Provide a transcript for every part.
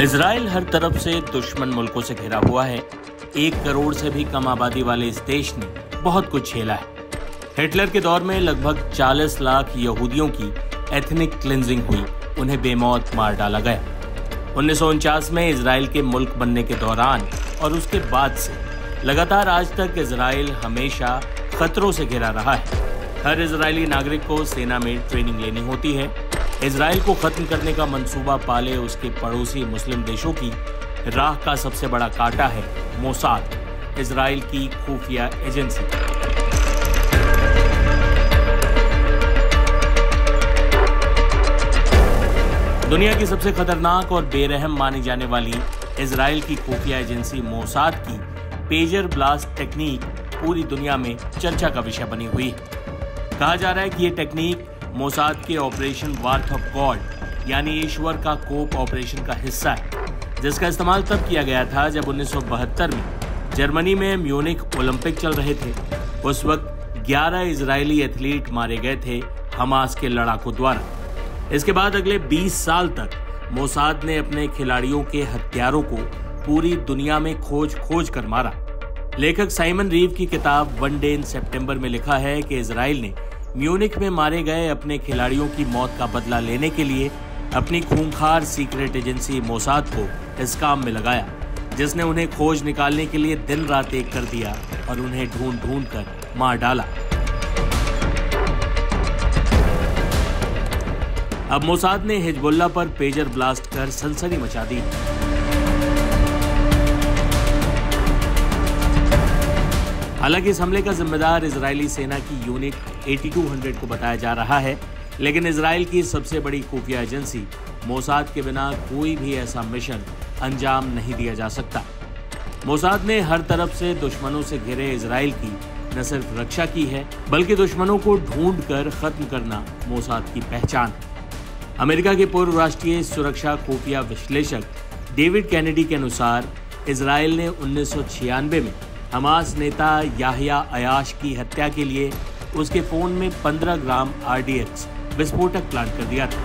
Israel हर तरफ़ से दुश्मन मुल्कों से घिरा हुआ है। एक करोड़ से भी कम आबादी वाले इस देश ने बहुत कुछ झेला है। हिटलर के दौर में लगभग 40 लाख यहूदियों की एथनिक क्लिनजिंग हुई। उन्हें बेमौत मार डाला गया। उन्नीस सौ उनचास में इसराइल के मुल्क बनने के दौरान और उसके बाद से लगातार आज तक इसराइल हमेशा खतरों से घिरा रहा है। हर इसराइली नागरिक को सेना में ट्रेनिंग लेनी होती है। इसराइल को खत्म करने का मंसूबा पाले उसके पड़ोसी मुस्लिम देशों की राह का सबसे बड़ा कांटा है मोसाद इसराइल की खुफिया एजेंसी। दुनिया की सबसे खतरनाक और बेरहम मानी जाने वाली इसराइल की खुफिया एजेंसी मोसाद की पेजर ब्लास्ट टेक्निक पूरी दुनिया में चर्चा का विषय बनी हुई है। कहा जा रहा है कि ये टेक्निक मोसाद के ऑपरेशन वार्थ ऑफ़ गॉड, यानी ईश्वर का कोप ऑपरेशन का हिस्सा है, जिसका इस्तेमाल तब किया गया था जब 1972 में जर्मनी में म्यूनिक ओलंपिक चल रहे थे। उस वक्त 11 इजरायली एथलीट मारे गए थे हमास के लड़ाकों द्वारा। इसके बाद अगले 20 साल तक मोसाद ने अपने खिलाड़ियों के हथियारों को पूरी दुनिया में खोज खोज कर मारा। लेखक साइमन रीव की किताब वन डे इन सितंबर में लिखा है कि इसराइल ने म्यूनिक में मारे गए अपने खिलाड़ियों की मौत का बदला लेने के लिए अपनी खूंखार सीक्रेट एजेंसी मोसाद को इस काम में लगाया, जिसने उन्हें खोज निकालने के लिए दिन रात एक कर दिया और उन्हें ढूंढ ढूंढ कर मार डाला। अब मोसाद ने हिजबुल्ला पर पेजर ब्लास्ट कर सनसनी मचा दी। हालाँकि इस हमले का जिम्मेदार इजरायली सेना की यूनिट 8200 को बताया जा रहा है, लेकिन इसराइल की सबसे बड़ी खुफिया एजेंसी मोसाद के बिना कोई भी ऐसा मिशन अंजाम नहीं दिया जा सकता। मोसाद ने हर तरफ़ से दुश्मनों से घिरे इसराइल की न सिर्फ़ रक्षा की है, बल्कि दुश्मनों को ढूंढ कर खत्म करना मोसाद की पहचान। है अमेरिका के पूर्व राष्ट्रीय सुरक्षा खुफिया विश्लेषक डेविड कैनेडी के अनुसार इसराइल ने उन्नीस सौ छियानबे में हमास नेता याहिया अयाश की हत्या के लिए उसके फ़ोन में 15 ग्राम आरडीएक्स विस्फोटक प्लांट कर दिया था।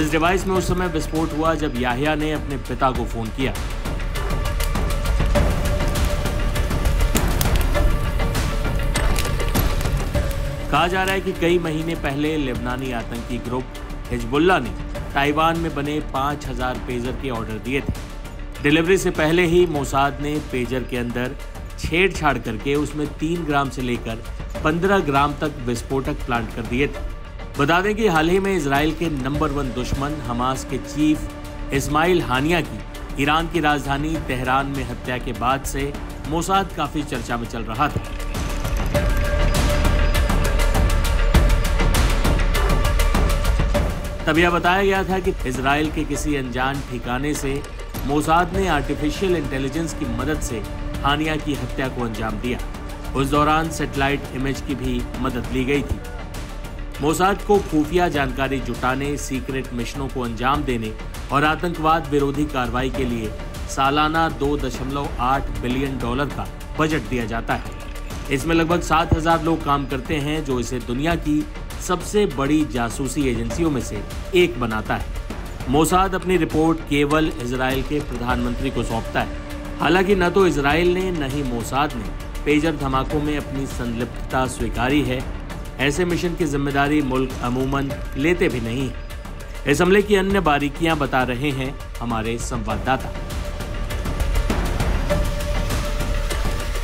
इस डिवाइस में उस समय विस्फोट हुआ जब याहिया ने अपने पिता को फ़ोन किया। कहा जा रहा है कि कई महीने पहले लेबनानी आतंकी ग्रुप हिजबुल्ला ने ताइवान में बने 5000 पेजर के ऑर्डर दिए थे। डिलीवरी से पहले ही मोसाद ने पेजर के अंदर छेड़छाड़ करके उसमें तीन ग्राम से लेकर पंद्रह ग्राम तक विस्फोटक प्लांट कर दिए थे। बता दें कि हाल ही में इसराइल के नंबर वन दुश्मन हमास के चीफ इस्माइल हानिया की ईरान की राजधानी तेहरान में हत्या के बाद से मोसाद काफ़ी चर्चा में चल रहा था। तब यह बताया गया था कि इसराइल के किसी अनजान ठिकाने से मोसाद ने आर्टिफिशियल इंटेलिजेंस की मदद से हानिया की हत्या को अंजाम दिया। उस दौरान सेटेलाइट इमेज की भी मदद ली गई थी। मोसाद को खुफिया जानकारी जुटाने, सीक्रेट मिशनों को अंजाम देने और आतंकवाद विरोधी कार्रवाई के लिए सालाना 2.8 बिलियन डॉलर का बजट दिया जाता है। इसमें लगभग 7000 लोग काम करते हैं जो इसे दुनिया की सबसे बड़ी जासूसी एजेंसियों में से एक बनाता है। मोसाद अपनी रिपोर्ट केवल इसराइल के प्रधानमंत्री को सौंपता है। हालाँकि न तो इसराइल ने, न ही मोसाद ने पेजर धमाकों में अपनी संलिप्तता स्वीकारी है। ऐसे मिशन की ज़िम्मेदारी मुल्क अमूमन लेते भी नहीं इस हमले की अन्य बारीकियाँ बता रहे हैं हमारे संवाददाता।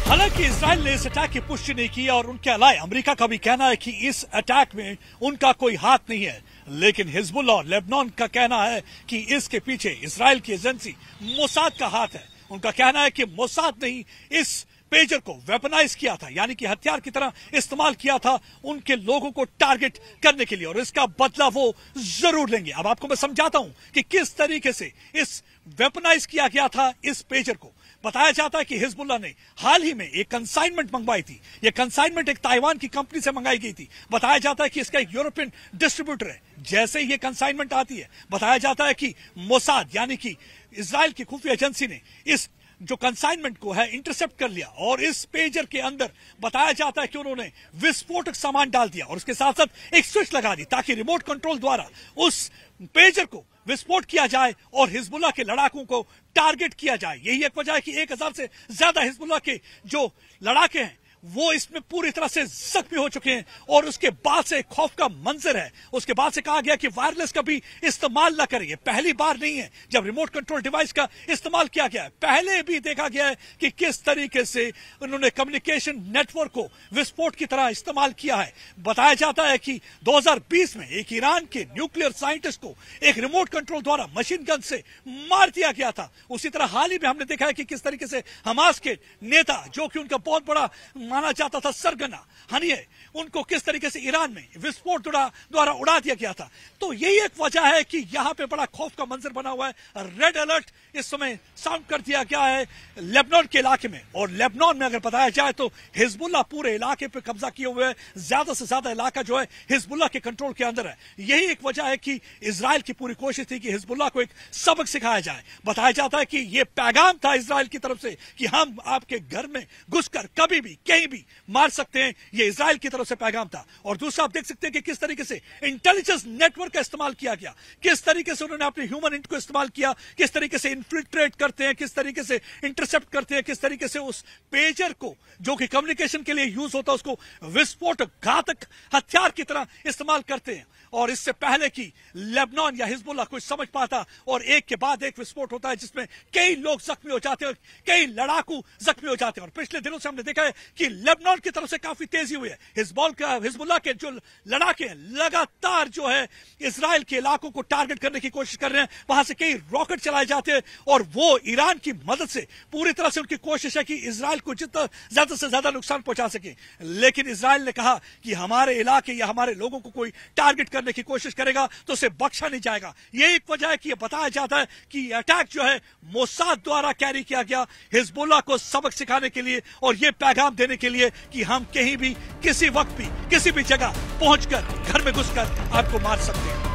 हालाँकि इसराइल ने इस अटैक की पुष्टि नहीं की और उनके अलावा अमेरिका का भी कहना है कि इस अटैक में उनका कोई हाथ नहीं है। लेकिन हिजबुल्ला और लेबनान का कहना है कि इसके पीछे इसराइल की एजेंसी मोसाद का हाथ है। उनका कहना है कि मोसाद ने इस पेजर को वेपनाइज किया था, यानी कि हथियार की तरह इस्तेमाल किया था उनके लोगों को टारगेट करने के लिए, और इसका बदला वो ज़रूर लेंगे। अब आपको मैं समझाता हूँ कि किस तरीके से इस वेपनाइज किया गया था इस पेजर को। बताया जाता है कि हिजबुल्ला ने हाल ही में एक कंसाइनमेंट मंगवाई थी। ये कंसाइनमेंट एक ताइवान की कंपनी से मंगाई गई थी। बताया जाता है कि इसका एक यूरोपियन डिस्ट्रीब्यूटर है। जैसे ही ये कंसाइनमेंट आती है, बताया जाता है कि मोसाद यानी कि इसराइल की खुफिया एजेंसी ने इस जो कंसाइनमेंट को है इंटरसेप्ट कर लिया और इस पेजर के अंदर बताया जाता है कि उन्होंने विस्फोटक सामान डाल दिया और उसके साथ साथ एक स्विच लगा दी ताकि रिमोट कंट्रोल द्वारा उस पेजर को विस्फोट किया जाए और हिजबुल्ला के लड़ाकों को टारगेट किया जाए। यही एक वजह है कि एक हज़ार से ज़्यादा हिजबुल्ला के जो लड़ाके हैं वो इसमें पूरी तरह से जख्मी हो चुके हैं और उसके बाद से खौफ का मंजर है। उसके बाद से कहा गया कि वायरलेस का भी इस्तेमाल ना करें। पहली बार नहीं है जब रिमोट कंट्रोल डिवाइस का इस्तेमाल किया गया है। पहले भी देखा गया है कि किस तरीके से उन्होंने कम्युनिकेशन नेटवर्क को विस्फोट की तरह इस्तेमाल किया है। बताया जाता है कि 2020 में एक ईरान के न्यूक्लियर साइंटिस्ट को एक रिमोट कंट्रोल द्वारा मशीन गन से मार दिया गया था। उसी तरह हाल ही में हमने देखा है कि किस तरीके से हमास के नेता, जो कि उनका बहुत बड़ा माना जाता था सरगना। हनिए उनको किस तरीके से ईरान में विस्फोट द्वारा उड़ा दिया गया था? तो यही एक वजह है कि यहाँ पे बड़ा खौफ का मंजर बना हुआ है। रेड अलर्ट इस समय साउंड कर दिया गया है लेबनान के इलाके में। और लेबनान में अगर बताया जाए तो हिजबुल्ला पूरे इलाके पे कब्जा किए हुए है। ज़्यादा से ज़्यादा इलाका जो है हिजबुल्ला के कंट्रोल के अंदर है। यही एक वजह है कि इसराइल की पूरी कोशिश थी कि हिजबुल्ला को एक सबक सिखाया जाए। बताया जाता है कि यह पैगाम था इसराइल की तरफ़ से कि हम आपके घर में घुसकर कभी भी कहीं भी मार सकते हैं। ये इसराइल की तरफ़ से पैगाम था। और दूसरा, आप देख सकते हैं कि किस तरीके से इंटेलिजेंस नेटवर्क का इस्तेमाल किया गया। किस तरीके से उन्होंने अपने ह्यूमन इंट को इस्तेमाल किया। किस तरीके से इन्फिल्ट्रेट करते हैं। किस तरीके से इंटरसेप्ट करते हैं। किस तरीके से उस पेजर को, जो कि कम्युनिकेशन के लिए यूज़ होता है, उसको विस्फोट घातक हथियार की तरह इस्तेमाल करते हैं। और इससे पहले कि लेबनान या हिजबुल्ला कुछ समझ पाता और एक के बाद एक विस्फोट होता है जिसमें कई लोग जख्मी हो जाते हैं, कई लड़ाकू जख्मी हो जाते हैं। और पिछले दिनों से हमने देखा है कि लेबनान की तरफ़ से काफ़ी तेज़ी हुई है। हिजबॉल का हिजबुल्ला के जो लड़ाके लगातार जो है इसराइल के इलाकों को टारगेट करने की कोशिश कर रहे हैं। वहाँ से कई रॉकेट चलाए जाते हैं और वो ईरान की मदद से पूरी तरह से उनकी कोशिश है कि इसराइल को जितना ज़्यादा से ज़्यादा नुकसान पहुँचा सके। लेकिन इसराइल ने कहा कि हमारे इलाके या हमारे लोगों को कोई टारगेट करने की कोशिश करेगा तो उसे बख्शा नहीं जाएगा। ये एक वजह है कि यह बताया जाता है कि अटैक जो है मोसाद द्वारा कैरी किया गया हिजबुल्ला को सबक सिखाने के लिए और ये पैगाम देने के लिए कि हम कहीं भी, किसी वक्त भी, किसी भी जगह पहुंचकर, घर में घुसकर आपको मार सकते हैं।